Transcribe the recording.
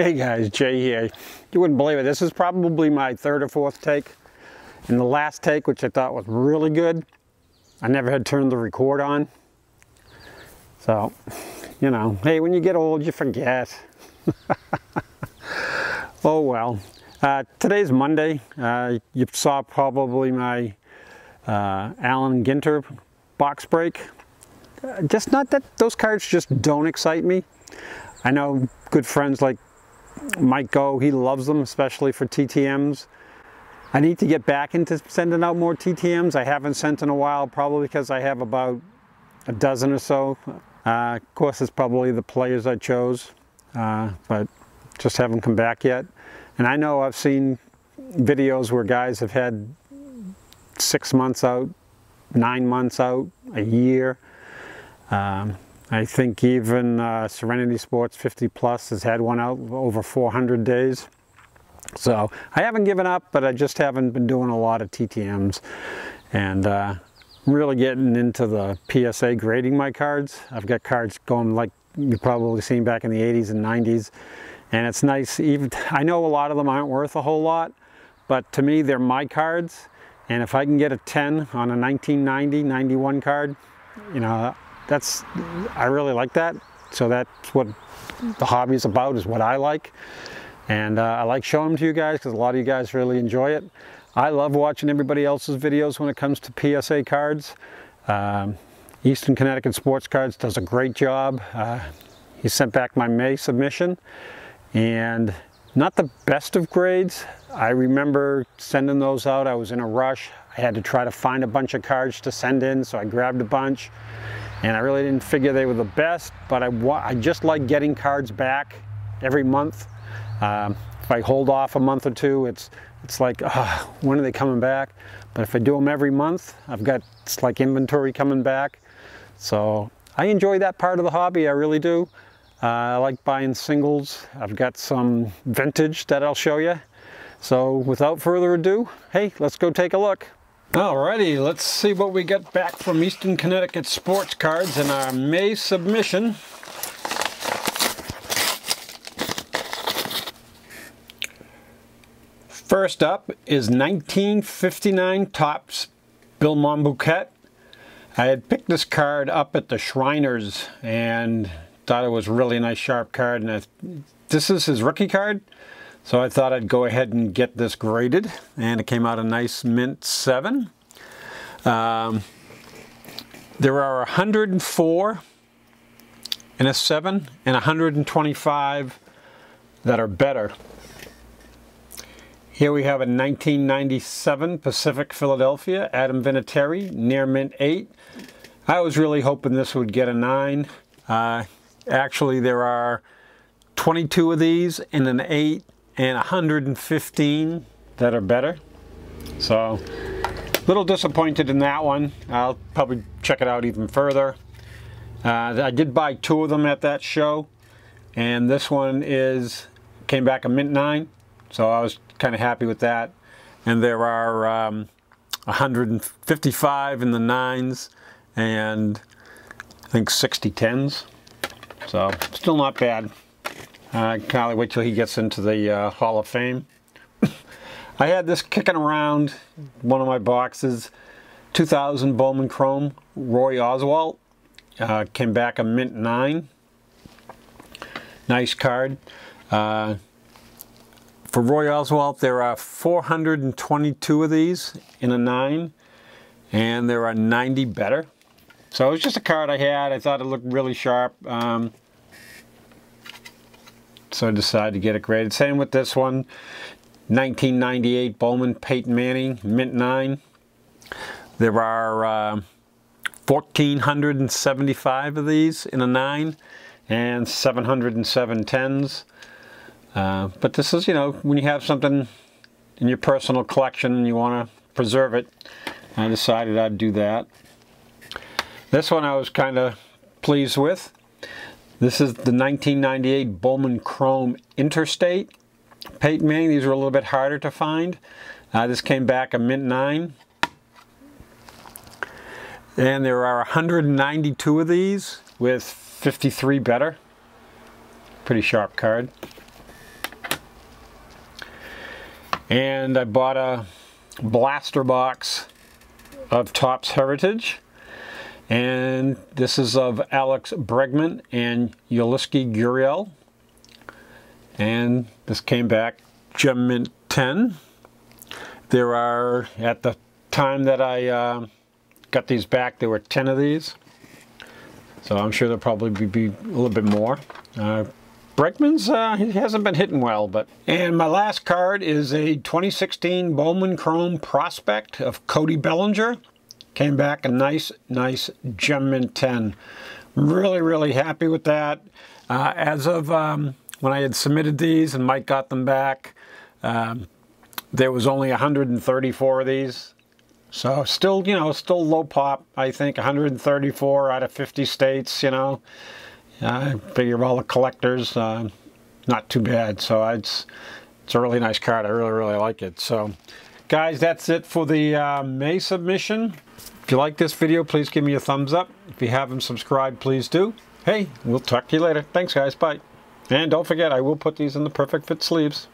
Hey guys, Jay here. You wouldn't believe it. This is probably my third or fourth take. And the last take, which I thought was really good, I never had turned the record on. So, you know, hey, when you get old, you forget. oh well. Uh, today's Monday. Uh, you saw probably my uh, Allen Ginter box break. Uh, just not that those cards just don't excite me. I know good friends like Mike Go, he loves them, especially for TTMs. I need to get back into sending out more TTMs. I haven't sent in a while, probably because I have about a dozen or so. Uh, of course, it's probably the players I chose, uh, but just haven't come back yet. And I know I've seen videos where guys have had six months out, nine months out, a year. Um, I think even uh, Serenity Sports 50 Plus has had one out over 400 days. So I haven't given up, but I just haven't been doing a lot of TTMs and uh, really getting into the PSA grading my cards. I've got cards going like you've probably seen back in the 80s and 90s. And it's nice, even I know a lot of them aren't worth a whole lot, but to me they're my cards. And if I can get a 10 on a 1990, 91 card, you know, that's I really like that. So that's what the hobby is about, is what I like. And uh, I like showing them to you guys because a lot of you guys really enjoy it. I love watching everybody else's videos when it comes to PSA cards. Um, Eastern Connecticut Sports Cards does a great job. Uh, he sent back my May submission and not the best of grades. I remember sending those out. I was in a rush. I had to try to find a bunch of cards to send in, so I grabbed a bunch and I really didn't figure they were the best, but I, I just like getting cards back every month. Um, if I hold off a month or two, it's, it's like, uh, when are they coming back? But if I do them every month, I've got, it's like inventory coming back. So I enjoy that part of the hobby, I really do. Uh, I like buying singles. I've got some vintage that I'll show you. So without further ado, hey, let's go take a look. Alrighty, let's see what we get back from Eastern Connecticut Sports Cards in our May submission. First up is 1959 Topps Bill Monbouquette. I had picked this card up at the Shriners and thought it was really nice sharp card. And I, this is his rookie card. So I thought I'd go ahead and get this graded and it came out a nice mint 7. Um, there are 104 in a 7 and 125 that are better. Here we have a 1997 Pacific Philadelphia Adam Vinatieri near mint 8. I was really hoping this would get a 9. Uh, actually there are 22 of these in an 8 and 115 that are better. So a little disappointed in that one. I'll probably check it out even further. Uh, I did buy two of them at that show and this one is came back a mint 9 so I was kind of happy with that and there are um, 155 in the 9s and I think 60 10s so still not bad. I can't wait till he gets into the uh, Hall of Fame. I had this kicking around one of my boxes. 2000 Bowman Chrome Roy Oswalt. Uh, came back a mint 9. Nice card. Uh, for Roy Oswalt, there are 422 of these in a 9, and there are 90 better. So it was just a card I had. I thought it looked really sharp. Um, so I decided to get it graded. Same with this one, 1998 Bowman Peyton Manning, Mint 9. There are uh, 1,475 of these in a 9 and 707 10s. Uh, but this is, you know, when you have something in your personal collection and you want to preserve it, I decided I'd do that. This one I was kind of pleased with. This is the 1998 Bowman Chrome Interstate. Peyton Manning, these were a little bit harder to find. Uh, this came back a mint 9. And there are 192 of these with 53 better. Pretty sharp card. And I bought a blaster box of Topps Heritage. And this is of Alex Bregman and Yulieski Gurriel. And this came back Gem Mint 10. There are, at the time that I uh, got these back, there were 10 of these. So I'm sure there'll probably be, a little bit more. Uh, Bregman's, uh, he hasn't been hitting well, but. And my last card is a 2016 Bowman Chrome Prospect of Cody Bellinger. Came back a nice, nice Gem Mint 10. Really, really happy with that. Uh, as of um, when I had submitted these and Mike got them back, um, there was only 134 of these. So still, you know, still low pop, I think, 134 out of 50 states, you know. I figure all the collectors, uh, not too bad. So it's, it's a really nice card. I really, really like it. So guys, that's it for the uh, May submission. If you like this video, please give me a thumbs up. If you haven't subscribed, please do. Hey, we'll talk to you later. Thanks guys, bye. And don't forget, I will put these in the Perfect Fit sleeves.